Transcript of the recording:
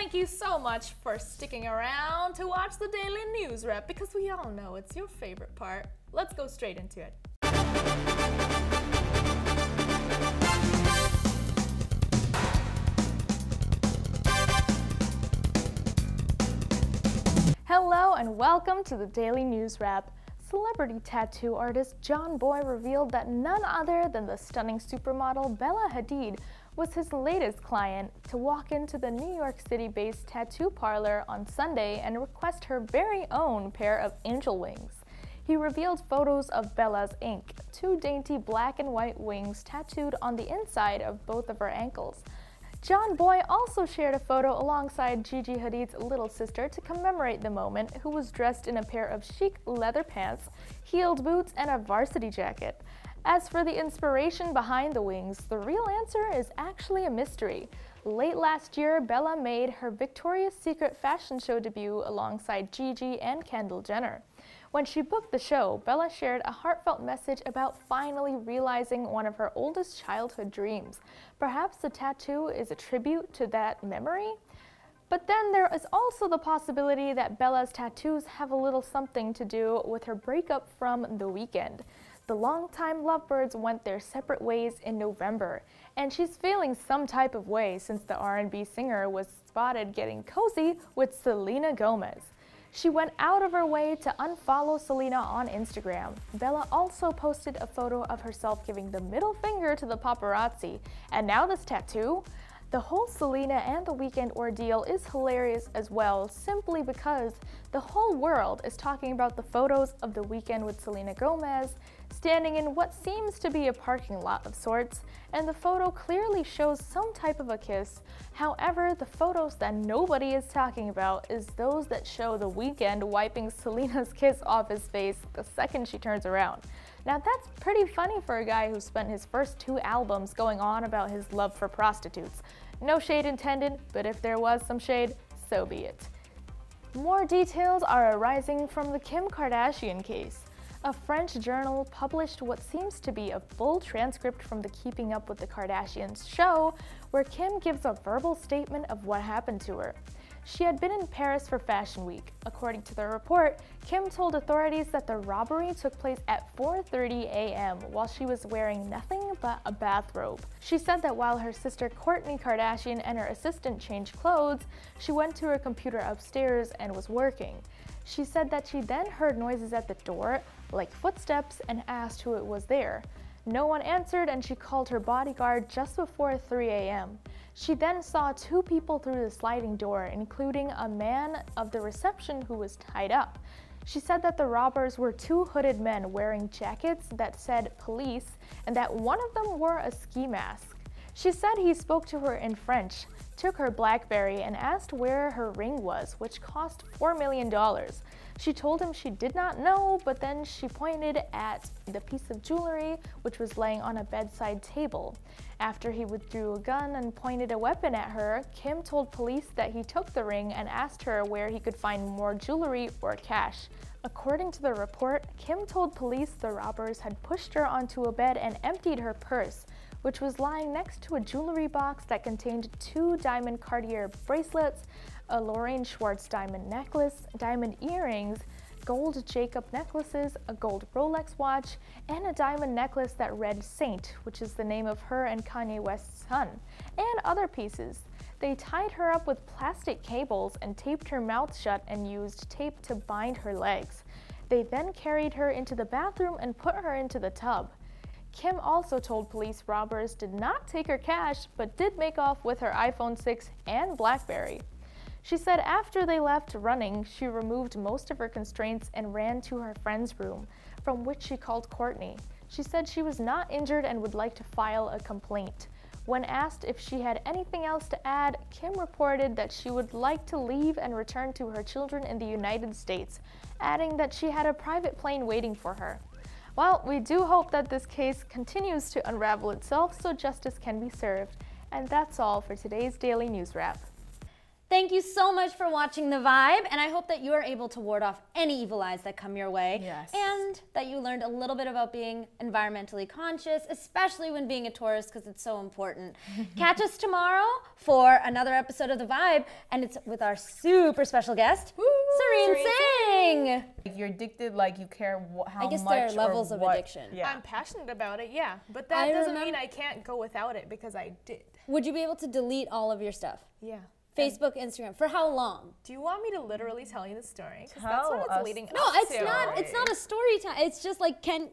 thank you so much for sticking around to watch the Daily News Wrap because we all know it's your favorite part. Let's go straight into it. Hello and welcome to the Daily News Wrap. Celebrity tattoo artist JonBoy revealed that none other than the stunning supermodel Bella Hadid was his latest client to walk into the New York City-based tattoo parlor on Sunday and request her very own pair of angel wings. He revealed photos of Bella's ink, two dainty black and white wings tattooed on the inside of both of her ankles. JonBoy also shared a photo alongside Gigi Hadid's little sister to commemorate the moment, who was dressed in a pair of chic leather pants, heeled boots, and a varsity jacket. As for the inspiration behind the wings, the real answer is actually a mystery. Late last year, Bella made her Victoria's Secret fashion show debut alongside Gigi and Kendall Jenner. When she booked the show, Bella shared a heartfelt message about finally realizing one of her oldest childhood dreams. Perhaps the tattoo is a tribute to that memory? But then there is also the possibility that Bella's tattoos have a little something to do with her breakup from The Weeknd. The longtime lovebirds went their separate ways in November, and she's feeling some type of way since the R&B singer was spotted getting cozy with Selena Gomez. She went out of her way to unfollow Selena on Instagram. Bella also posted a photo of herself giving the middle finger to the paparazzi. And now this tattoo? The whole Selena and the Weeknd ordeal is hilarious as well, simply because the whole world is talking about the photos of the Weeknd with Selena Gomez, standing in what seems to be a parking lot of sorts, and the photo clearly shows some type of a kiss. However, the photos that nobody is talking about is those that show the Weeknd wiping Selena's kiss off his face the second she turns around. Now that's pretty funny for a guy who spent his first two albums going on about his love for prostitutes. No shade intended, but if there was some shade, so be it. More details are arising from the Kim Kardashian case. A French journal published what seems to be a full transcript from the Keeping Up with the Kardashians show, where Kim gives a verbal statement of what happened to her. She had been in Paris for Fashion Week. According to the report, Kim told authorities that the robbery took place at 4.30 a.m. while she was wearing nothing but a bathrobe. She said that while her sister Kourtney Kardashian and her assistant changed clothes, she went to her computer upstairs and was working. She said that she then heard noises at the door, like footsteps, and asked who it was there. No one answered and she called her bodyguard just before 3 a.m. She then saw two people through the sliding door, including a man of the reception who was tied up. She said that the robbers were two hooded men wearing jackets that said police and that one of them wore a ski mask. She said he spoke to her in French, took her Blackberry, and asked where her ring was, which cost $4 million. She told him she did not know, but then she pointed at the piece of jewelry which was laying on a bedside table. After he withdrew a gun and pointed a weapon at her, Kim told police that he took the ring and asked her where he could find more jewelry or cash. According to the report, Kim told police the robbers had pushed her onto a bed and emptied her purse, which was lying next to a jewelry box that contained two diamond Cartier bracelets, a Lorraine Schwartz diamond necklace, diamond earrings, gold Jacob necklaces, a gold Rolex watch, and a diamond necklace that read Saint, which is the name of her and Kanye West's son, and other pieces. They tied her up with plastic cables and taped her mouth shut and used tape to bind her legs. They then carried her into the bathroom and put her into the tub. Kim also told police robbers did not take her cash, but did make off with her iPhone 6 and Blackberry. She said after they left running, she removed most of her constraints and ran to her friend's room, from which she called Kourtney. She said she was not injured and would like to file a complaint. When asked if she had anything else to add, Kim reported that she would like to leave and return to her children in the United States, adding that she had a private plane waiting for her. Well, we do hope that this case continues to unravel itself so justice can be served. And that's all for today's Daily News Wrap. Thank you so much for watching The Vibe, and I hope that you are able to ward off any evil eyes that come your way. Yes. And that you learned a little bit about being environmentally conscious, especially when being a tourist, because it's so important. Catch us tomorrow for another episode of The Vibe, and it's with our super special guest, Serene Serene Singh. If you're addicted, like you care wh- how I guess much there are levels of what. addiction. Yeah. I'm passionate about it, yeah. But that I doesn't mean I can't go without it because I did. Would you be able to delete all of your stuff? Yeah. Facebook, Instagram, for how long? Do you want me to literally tell you the story? Because that's what it's us. leading No, up it's not. It's not a story time. It's just like can